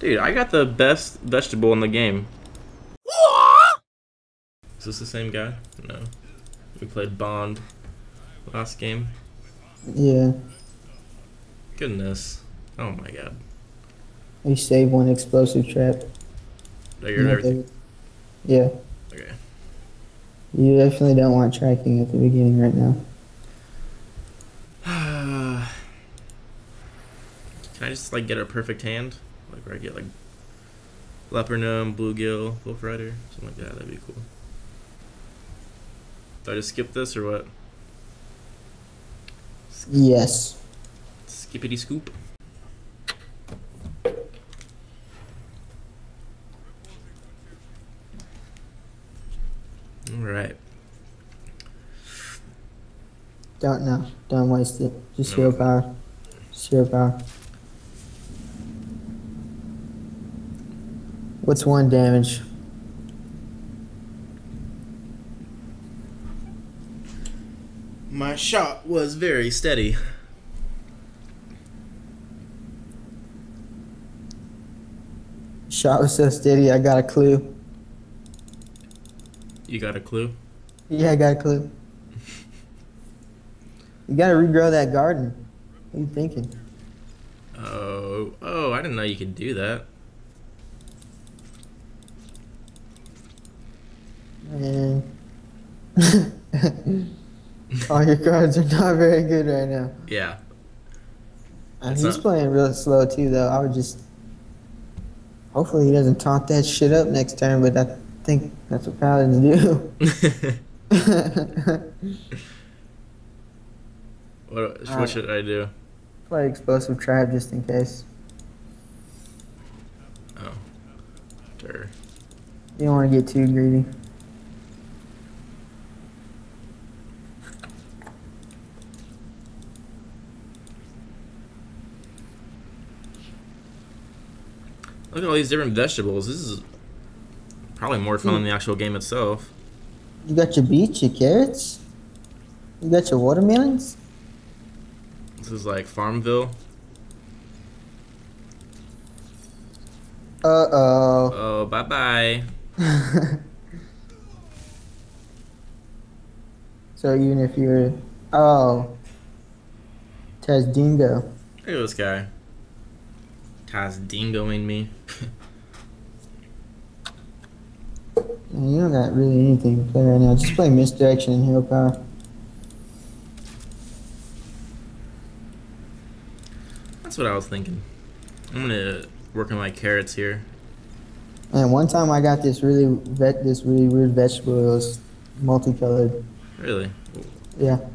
Dude, I got the best vegetable in the game. Is this the same guy? No. We played Bond last game. Yeah. Goodness. Oh my god. We saved one explosive trap. I heard everything. Yeah. Okay. You definitely don't want tracking at the beginning right now. Can I just like get a perfect hand? Like where I get like gnome, bluegill, wolf rider, something like that. That'd be cool. Do I just skip this or what? Yes. Skippity scoop. All right. Don't know. Don't waste it. Just No. hero power. Just hero power. What's one damage? My shot was very steady. Shot was so steady, I got a clue. You got a clue? Yeah, I got a clue. You gotta regrow that garden. What are you thinking? Oh, oh! I didn't know you could do that. Man. All your cards are not very good right now. Yeah. And It's he's not- playing real slow too, though. I would just. Hopefully, he doesn't talk that shit up next turn, but I think that's what paladins do. what? What uh, should I do? Play explosive trap just in case. Oh, sure. You don't want to get too greedy. Look at all these different vegetables. This is probably more fun than the actual game itself. You got your beets, your carrots. You got your watermelons. This is like Farmville. Uh oh. Oh, bye bye. so even if you're, oh, Tazdingo. Look at this guy. Taz dingoing me. You don't got really anything to play right now. Just play misdirection and hero power. That's what I was thinking. I'm gonna work on my carrots here. And one time I got this really vet, this really weird vegetable. It was multicolored. Really? Yeah.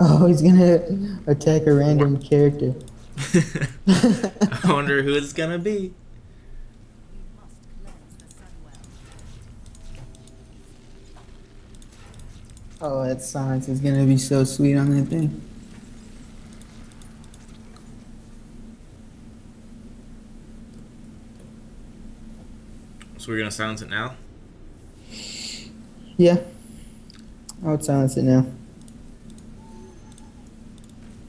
Oh, he's gonna attack a random character. I wonder who it's gonna be. Oh, that science is gonna be so sweet on that thing. So we're gonna silence it now. Yeah. I would silence it now.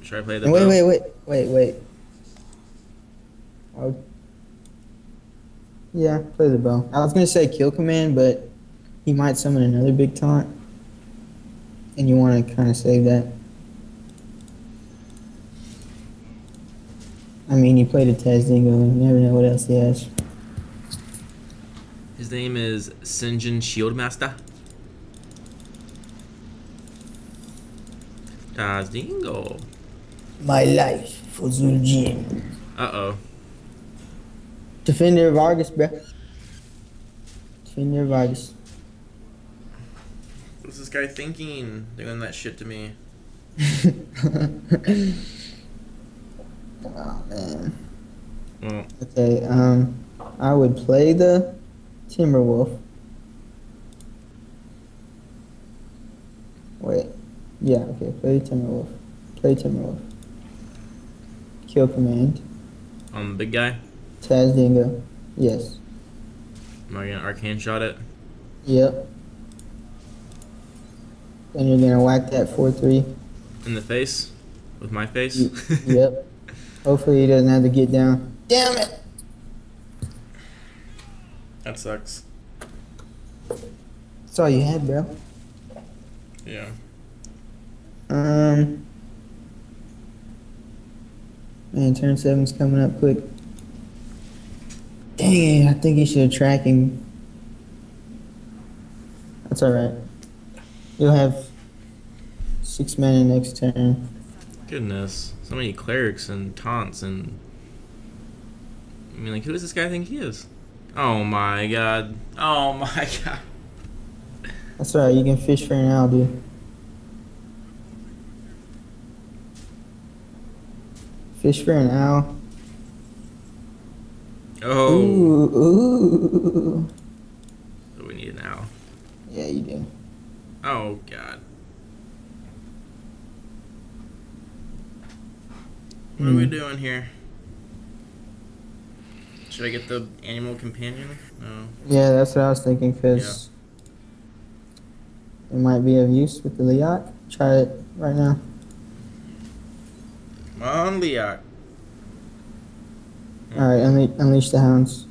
Should I play the? Wait, bow? wait, wait, wait, wait. I would... Yeah, play the bow. I was gonna say kill command, but he might summon another big taunt, and you want to kind of save that. I mean, he played a Tazdingo, and you never know what else he has. His name is Sen'jin Shieldmasta. Tazdingo. My life for Zuljin. Uh oh. Defender of Argus, bruh. Defender of Argus. What's this guy thinking? Doing that shit to me. oh man. Well, Okay, um, I would play the Timberwolf. Wait, yeah, okay, play Timberwolf. Play Timberwolf. Kill command. on the big guy. Taz Dingo. Yes. Am I gonna arcane shot it? Yep. Then you're gonna whack that 4-3. In the face? With my face? Yep. Hopefully he doesn't have to get down. Damn it! That sucks. That's all you had, bro. Yeah. Um. Man, turn seven's coming up quick. Dang it, I think he should have tracking. That's alright. You'll have six mana next turn. Goodness. So many clerics and taunts and. I mean, like, who does this guy think he is? Oh my god. Oh my god. That's alright, you can fish for an owl, Fish for an owl. Oh. Ooh, ooh. So we need an owl. Yeah, you do. Oh god. What are we Hmm. doing here? Should I get the animal companion? No. Yeah, that's what I was thinking, because it might be of use with the Liat. Try it right now. Come on, Leokk. Alright, unle- unleash the hounds.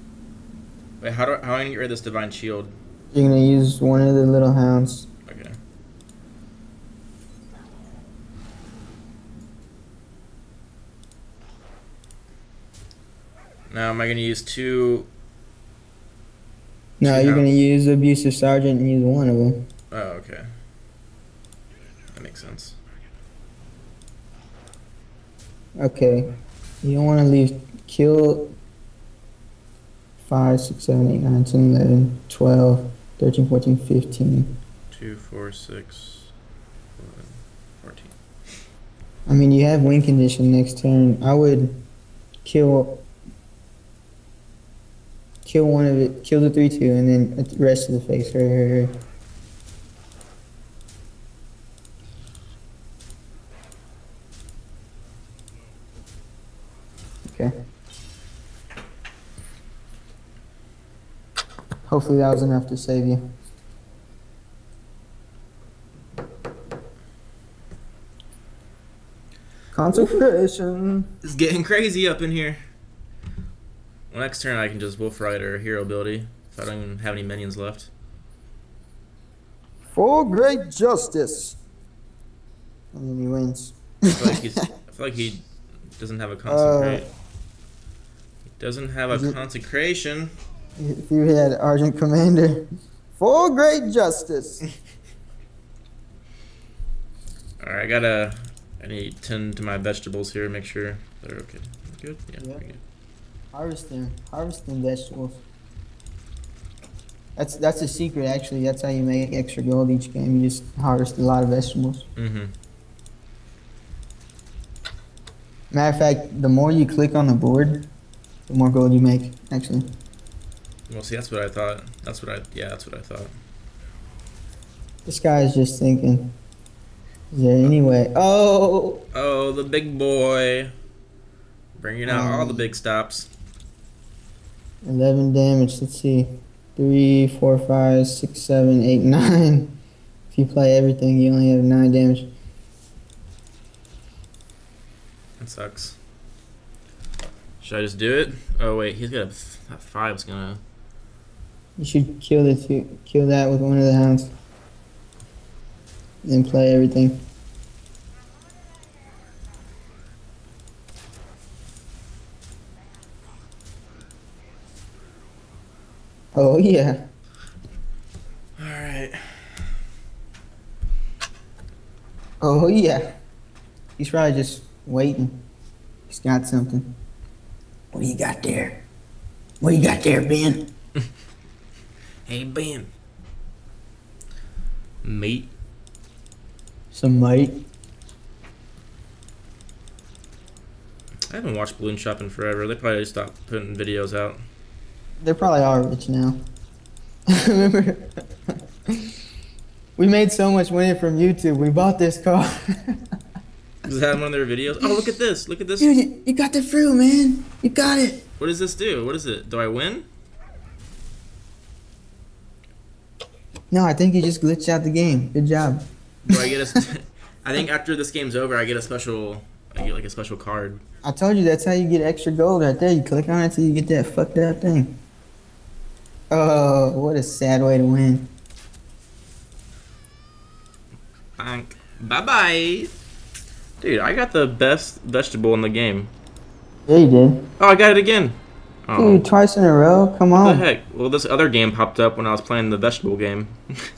Wait, how do I, how am I gonna get rid of this divine shield? You're gonna use one of the little hounds. Okay. Now, am I gonna use two? No, Two you're hounds. gonna use abusive sergeant and use one of them. Oh, okay. That makes sense. Okay. You don't want to leave kill 5, 6, 7, 8, 9, 10, 11, 12, 13, 14, 15. Two, four, six, 11, 14. I mean, you have win condition next turn. I would kill kill one of it, kill the 3 2, and then the rest of the face. Hurry, hurry, hurry. Okay. Hopefully that was enough to save you. Consecration. It's getting crazy up in here. Well, next turn I can just Wolf Rider hero ability if I don't even have any minions left. For great justice. And then he wins. I feel like. I feel like he doesn't have a consecrate. he uh, doesn't have a consecration. if you had Argent Commander. full great justice. All right, I gotta. I need to tend to my vegetables here. Make sure they're okay. Good. Yeah. Yep. pretty good. Harvesting. Harvesting vegetables. That's that's a secret actually. That's how you make extra gold each game. You just harvest a lot of vegetables. Mm-hmm. Matter of fact, the more you click on the board, the more gold you make, actually. Well, see, that's what I thought. That's what I. Yeah, that's what I thought. This guy is just thinking. Is there any way? Oh! Oh, the big boy. Bringing out all the Um, big stops. 11 damage. Let's see. 3, 4, 5, 6, 7, 8, 9. If you play everything, you only have 9 damage. That sucks. Should I just do it? Oh wait, he's got that five's gonna. You should kill this. kill that with one of the hounds. Then play everything. Oh yeah. All right. Oh yeah. He's probably just waiting. He's got something. What do you got there? What you got there, Ben? Hey Ben. Meat. Some meat. I haven't watched Balloon Shop in forever. They probably stopped putting videos out. They probably are rich now. Remember? we made so much money from YouTube. We bought this car. Is that one of their videos? Oh, look at this! Look at this! Dude, you, you got the fruit, man. You got it. What does this do? What is it? Do I win? No, I think you just glitched out the game. Good job. Do I get a? I think after this game's over, I get a special. I get like a special card. I told you that's how you get extra gold right there. You click on it till you get that fucked up thing. Oh, what a sad way to win. Bye bye. Dude, I got the best vegetable in the game. Yeah, you did. Oh, I got it again. Oh, Dude, twice in a row? Come on. what the heck? Well, this other game popped up when I was playing the vegetable game.